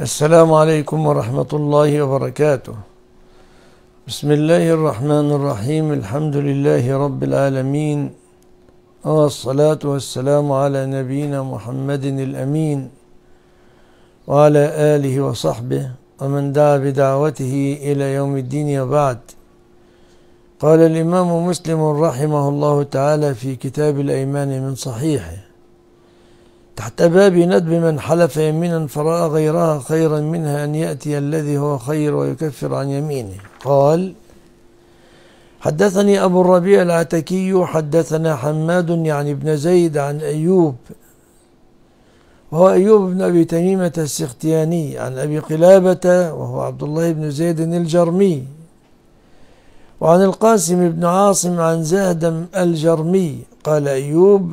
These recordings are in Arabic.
السلام عليكم ورحمة الله وبركاته. بسم الله الرحمن الرحيم. الحمد لله رب العالمين. والصلاة والسلام على نبينا محمد الأمين. وعلى آله وصحبه ومن دعا بدعوته إلى يوم الدين وبعد. قال الإمام مسلم رحمه الله تعالى في كتاب الأيمان من صحيحه. تحت باب ندب من حلف يمينا فرأى غيرها خيرا منها أن يأتي الذي هو خير ويكفر عن يمينه. قال حدثني أبو الربيع العتكي حدثنا حماد يعني ابن زيد عن أيوب وهو أيوب بن أبي تميمة السختياني عن أبي قلابة وهو عبد الله بن زيد الجرمي وعن القاسم بن عاصم عن زهدم الجرمي. قال أيوب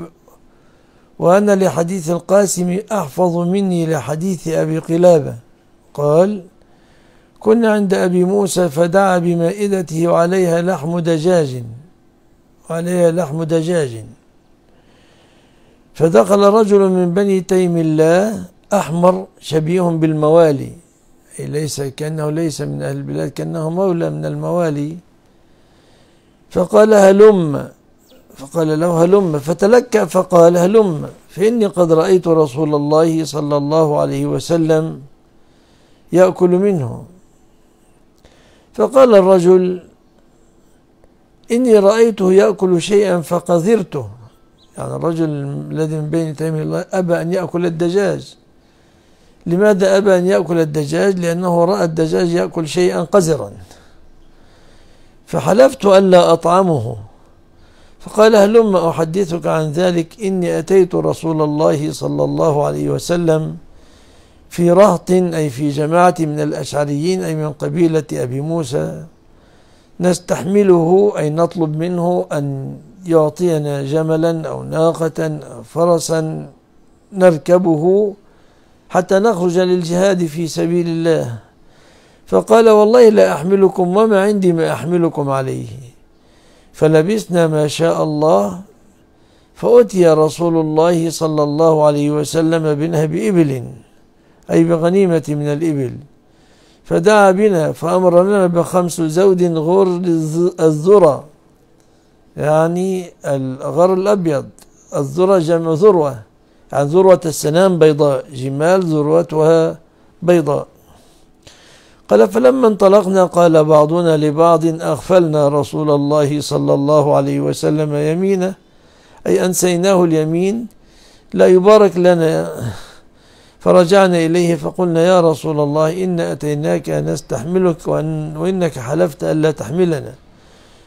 وأنا لحديث القاسم أحفظ مني لحديث أبي قلابة. قال كنا عند أبي موسى فدعا بمائدته وعليها لحم دجاج. وعليها لحم دجاج. فدخل رجل من بني تيم الله أحمر شبيه بالموالي. أي ليس كأنه ليس من أهل البلاد كأنه مولى من الموالي. فقال هلم. فقال له هلم فتلكأ فقال هلم فإني قد رأيت رسول الله صلى الله عليه وسلم يأكل منه. فقال الرجل إني رأيته يأكل شيئا فقذرته. يعني الرجل الذي من بين تيم الله أبى أن يأكل الدجاج. لماذا أبى أن يأكل الدجاج؟ لأنه رأى الدجاج يأكل شيئا قذرا. فحلفت ألا أطعمه. فقال هلم أحدثك عن ذلك إني أتيت رسول الله صلى الله عليه وسلم في رهط أي في جماعة من الأشعريين أي من قبيلة أبي موسى. نستحمله أي نطلب منه أن يعطينا جملا أو ناقة أو فرسا نركبه حتى نخرج للجهاد في سبيل الله. فقال والله لا أحملكم وما عندي ما أحملكم عليه. فلبسنا ما شاء الله فأتي رسول الله صلى الله عليه وسلم بنهب إبل أي بغنيمة من الإبل. فدعا بنا فأمر لنا بخمس زود غر الذرة يعني الغر الأبيض. الذرة جمع ذروة يعني ذروة السنام بيضاء جمال ذروتها بيضاء. قال فلما انطلقنا قال بعضنا لبعض أغفلنا رسول الله صلى الله عليه وسلم يمينه أي أنسيناه اليمين لا يبارك لنا. فرجعنا إليه فقلنا يا رسول الله إن أتيناك نستحملك وإن وإنك حلفت ألا تحملنا.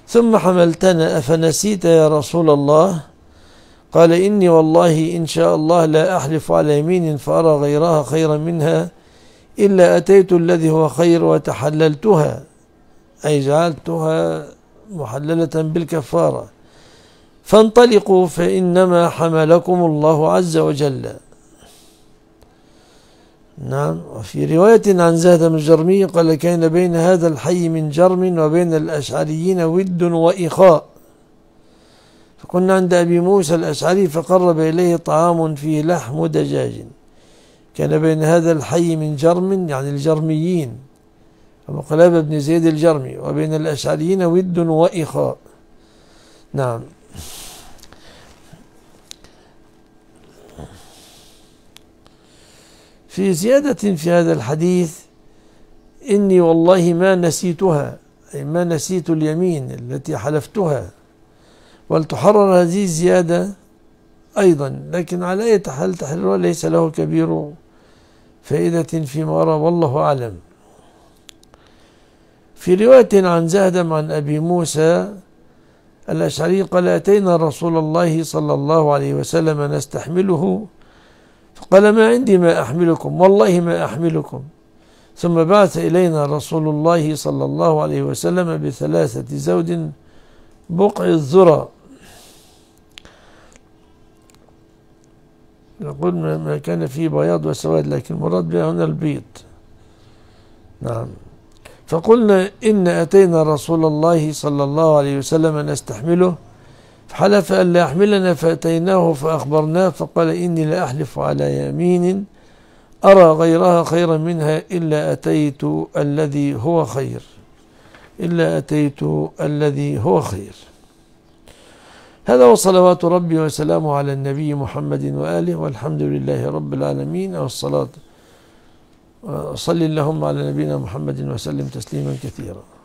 ثم حملتنا أفنسيت يا رسول الله؟ قال إني والله إن شاء الله لا أحلف على يمين فأرى غيرها خيرا منها. إلا أتيت الذي هو خير وتحللتها أي جعلتها محللة بالكفارة. فانطلقوا فإنما حملكم الله عز وجل. نعم وفي رواية عن زهد بن جرمي قال كان بين هذا الحي من جرم وبين الأشعريين ود وإخاء فكنا عند أبي موسى الأشعري فقرب إليه طعام فيه لحم دجاج. كان بين هذا الحي من جرم يعني الجرميين أبو قلابة بن زيد الجرمي وبين الأشعريين ود وإخاء. نعم. في زيادة في هذا الحديث إني والله ما نسيتها أي ما نسيت اليمين التي حلفتها. ولتحرر هذه الزيادة أيضا لكن على أي حال تحريرها ليس له كبير فائدة فيما أرى والله أعلم. في رواية عن زهدم عن أبي موسى الأشعري قال أتينا رسول الله صلى الله عليه وسلم نستحمله. فقال ما عندي ما أحملكم؟ والله ما أحملكم. ثم بعث إلينا رسول الله صلى الله عليه وسلم بثلاثة زود بقع الذرة. نقول ما كان فيه بياض وسواد لكن المراد بها هنا البيض. نعم. فقلنا إن أتينا رسول الله صلى الله عليه وسلم نستحمله فحلف أن لا يحملنا فأتيناه فأخبرناه فقال إني لا أحلف على يمين أرى غيرها خيرا منها إلا أتيت الذي هو خير إلا أتيت الذي هو خير. هذا وصلوات ربي وسلامه على النبي محمد وآله والحمد لله رب العالمين والصلاة صل اللهم على نبينا محمد وسلم تسليما كثيرا.